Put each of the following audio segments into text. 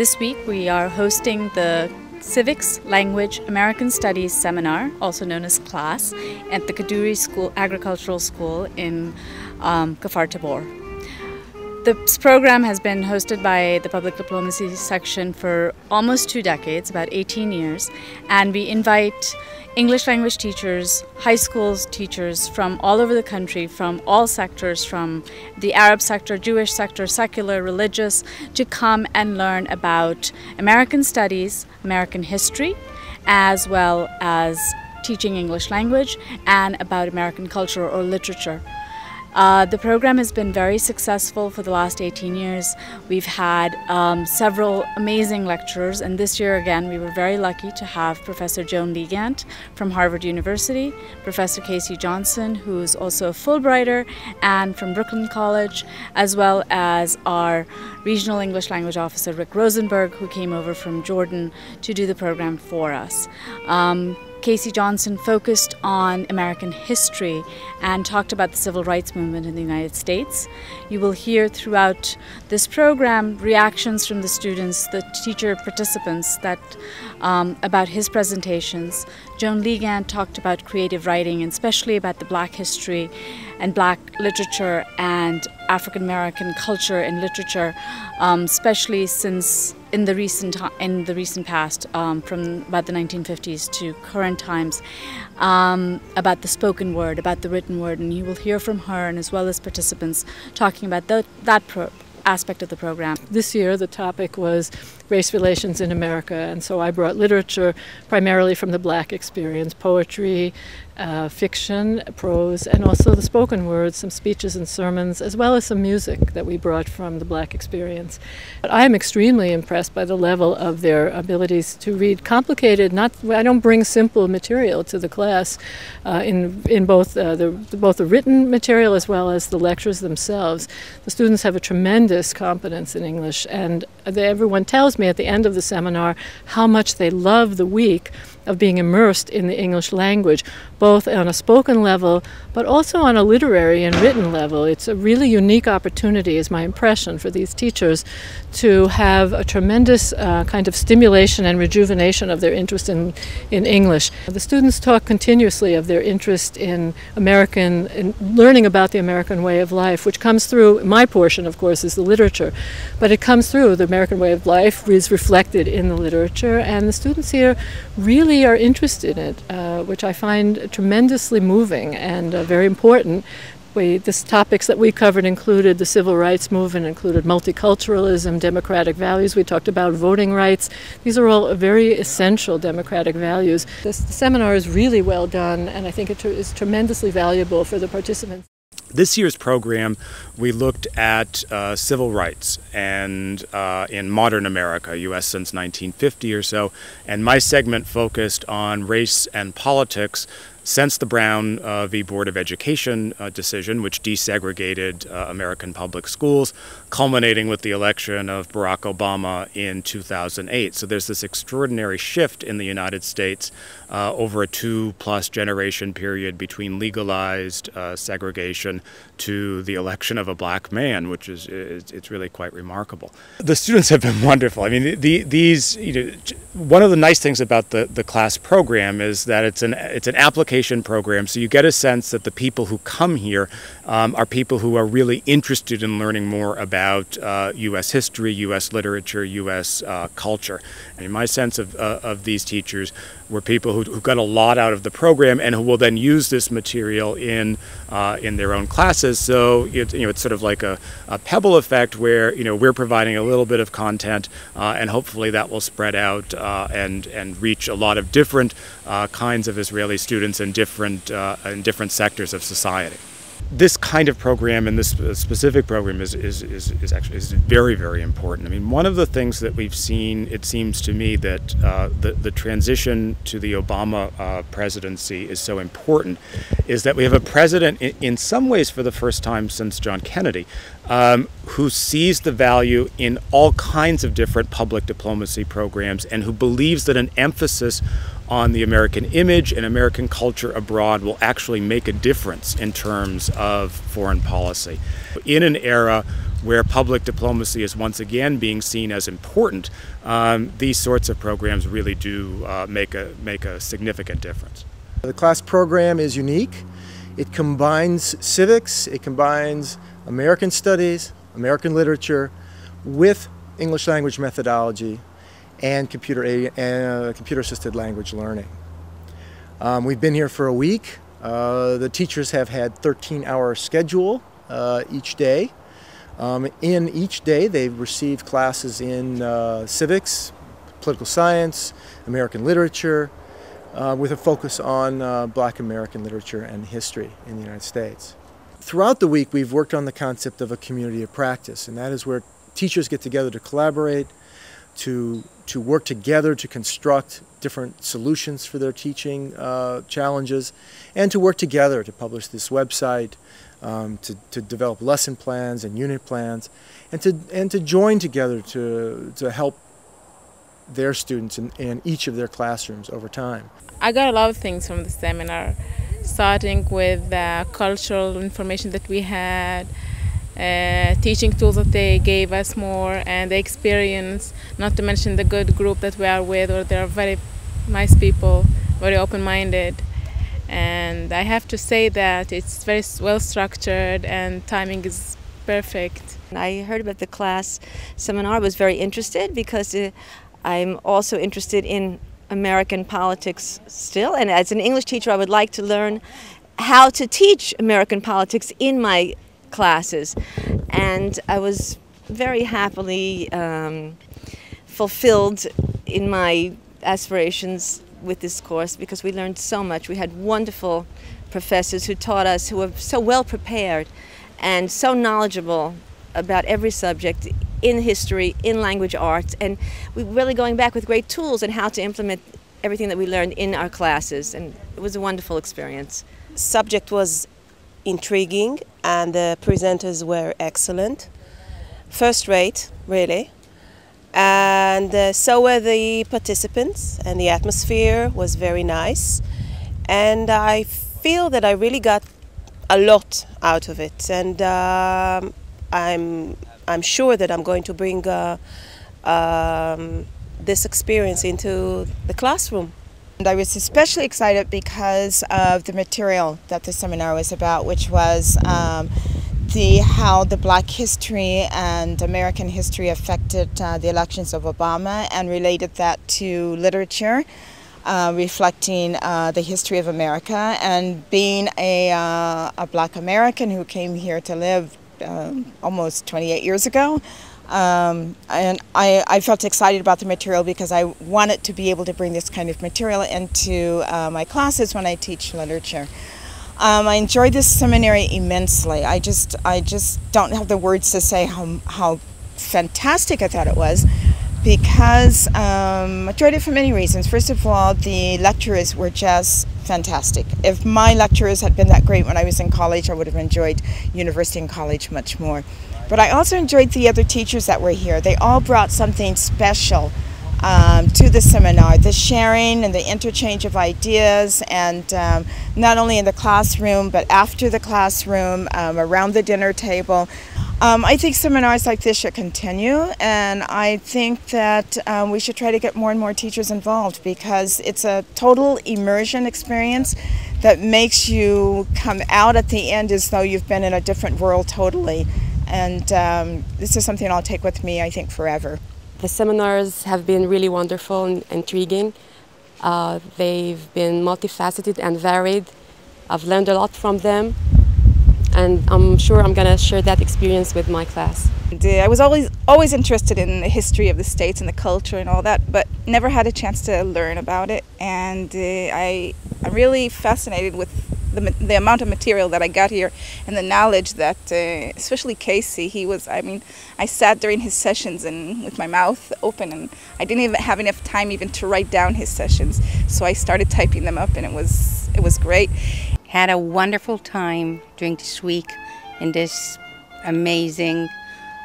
This week we are hosting the Civics, Language, American Studies seminar, also known as CLASS, at the Kadoorie School, Agricultural School in um, Kfar Tabor. This program has been hosted by the Public Diplomacy section for almost two decades, about 18 years, and we invite English language teachers, high schools teachers from all over the country, from all sectors, from the Arab sector, Jewish sector, secular, religious, to come and learn about American studies, American history, as well as teaching English language and about American culture or literature. Uh, the program has been very successful for the last 18 years. We've had um, several amazing lecturers, and this year again, we were very lucky to have Professor Joan Leegant from Harvard University, Professor KC Johnson, who's also a Fulbrighter, and from Brooklyn College, as well as our regional English language officer, Rick Rosenberg, who came over from Jordan to do the program for us. Um, KC Johnson focused on American history and talked about the civil rights movement in the United States. You will hear throughout this program reactions from the students, the teacher participants that um, about his presentations. Joan Leegant talked about creative writing and especially about the black history and black literature and African American culture and literature, um, especially since in the recent in the recent past, um, from about the 1950s to current times, um, about the spoken word, about the written word, and you will hear from her and as well as participants talking about the, that aspect of the program. This year, the topic was race relations in America, and so I brought literature primarily from the black experience poetry, uh, fiction, prose, and also the spoken words, some speeches and sermons, as well as some music that we brought from the black experience. But I am extremely impressed by the level of their abilities to read complicated, not, I don't bring simple material to the class uh, in, in both, uh, the, both the written material as well as the lectures themselves. The students have a tremendous competence in English, and they, everyone tells me at the end of the seminar how much they love the week of being immersed in the English language, both on a spoken level but also on a literary and written level. It's a really unique opportunity, is my impression, for these teachers to have a tremendous uh, kind of stimulation and rejuvenation of their interest in, in English. The students talk continuously of their interest in American, in learning about the American way of life, which comes through, my portion, of course, is the literature, but it comes through the American way of life is reflected in the literature, and the students here really are interested in it, uh, which I find tremendously moving and uh, very important. We, the topics that we covered included the civil rights movement, included multiculturalism, democratic values. We talked about voting rights. These are all very essential democratic values. This seminar is really well done, and I think it is tremendously valuable for the participants. This year's program, we looked at uh, civil rights and uh, in modern America, U.S. since 1950 or so, and my segment focused on race and politics since the Brown uh, v. Board of Education uh, decision, which desegregated uh, American public schools, culminating with the election of Barack Obama in 2008. So there's this extraordinary shift in the United States uh, over a two plus generation period between legalized uh, segregation to the election of a black man, which is, it's really quite remarkable. The students have been wonderful. I mean, the, the, these you know, one of the nice things about the, the class program is that it's an it's an application program, so you get a sense that the people who come here um, are people who are really interested in learning more about uh, U.S. history, U.S. literature, U.S. Uh, culture. And in my sense of, uh, of these teachers were people who, who, got a lot out of the program and who will then use this material in uh, in their own classes. So it, you know, it's sort of like a, a, pebble effect where you know we're providing a little bit of content, uh, and hopefully that will spread out uh, and and reach a lot of different kinds of Israeli students in different in different sectors of society this kind of program and this specific program is, is, is, is, actually is very, very important. I mean, one of the things that we've seen, it seems to me that uh, the, the transition to the Obama uh, presidency is so important, is that we have a president, in, in some ways for the first time since John Kennedy, um, who sees the value in all kinds of different public diplomacy programs and who believes that an emphasis on the American image and American culture abroad will actually make a difference in terms of foreign policy. In an era where public diplomacy is once again being seen as important, um, these sorts of programs really do uh, make, a, make a significant difference. The class program is unique. It combines civics, it combines American studies, American literature, with English language methodology and computer, uh, computer assisted language learning. Um, we've been here for a week. Uh, the teachers have had 13 hour schedule uh, each day. Um, in each day, they've received classes in uh, civics, political science, American literature, uh, with a focus on uh, black American literature and history in the United States. Throughout the week, we've worked on the concept of a community of practice, and that is where teachers get together to collaborate, to, to work together to construct different solutions for their teaching uh, challenges, and to work together to publish this website, um, to, to develop lesson plans and unit plans, and to, and to join together to, to help their students in, in each of their classrooms over time. I got a lot of things from the seminar starting with the cultural information that we had, uh, teaching tools that they gave us more, and the experience, not to mention the good group that we are with, or they are very nice people, very open minded. And I have to say that it's very well structured and timing is perfect. I heard about the class seminar, I was very interested because uh, I'm also interested in American politics still. And as an English teacher, I would like to learn how to teach American politics in my classes. And I was very happily um, fulfilled in my aspirations with this course because we learned so much. We had wonderful professors who taught us, who were so well prepared and so knowledgeable about every subject in history, in language arts, and we are really going back with great tools and how to implement everything that we learned in our classes, and it was a wonderful experience. Subject was intriguing, and the presenters were excellent, first rate, really. And uh, so were the participants, and the atmosphere was very nice. And I feel that I really got a lot out of it, and um, I'm I'm sure that I'm going to bring uh, um, this experience into the classroom. And I was especially excited because of the material that the seminar was about, which was um, the how the Black history and American history affected uh, the elections of Obama, and related that to literature. Uh, reflecting uh, the history of America and being a, uh, a black American who came here to live um, almost 28 years ago. Um, and I, I, felt excited about the material because I wanted to be able to bring this kind of material into uh, my classes when I teach literature. Um, I enjoyed this seminary immensely. I just, I just don't have the words to say how, how fantastic I thought it was because um, I enjoyed it for many reasons. First of all, the lecturers were just fantastic. If my lecturers had been that great when I was in college, I would have enjoyed university and college much more. But I also enjoyed the other teachers that were here. They all brought something special um, to the seminar, the sharing and the interchange of ideas, and um, not only in the classroom, but after the classroom, um, around the dinner table. Um, I think seminars like this should continue, and I think that um, we should try to get more and more teachers involved because it's a total immersion experience that makes you come out at the end as though you've been in a different world totally. And um, this is something I'll take with me, I think, forever. The seminars have been really wonderful and intriguing. Uh, they've been multifaceted and varied. I've learned a lot from them, and I'm sure I'm going to share that experience with my class. I was always always interested in the history of the states and the culture and all that, but never had a chance to learn about it. And uh, I, I'm really fascinated with the, the amount of material that I got here and the knowledge that, uh, especially KC, he was, I mean, I sat during his sessions and with my mouth open and I didn't even have enough time even to write down his sessions. So I started typing them up and it was, it was great. Had a wonderful time during this week in this amazing,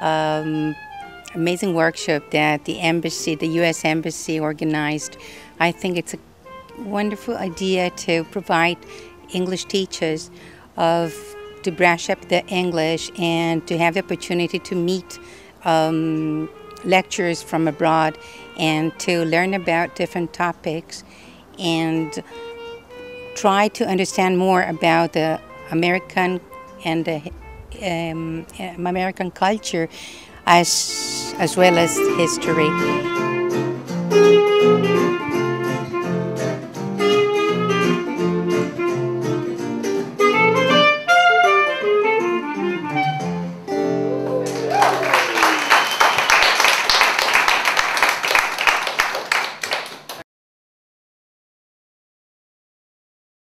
um, amazing workshop that the embassy, the U.S. Embassy organized. I think it's a wonderful idea to provide English teachers of to brush up the English and to have the opportunity to meet um, lecturers from abroad and to learn about different topics and try to understand more about the American and the um, American culture as as well as history.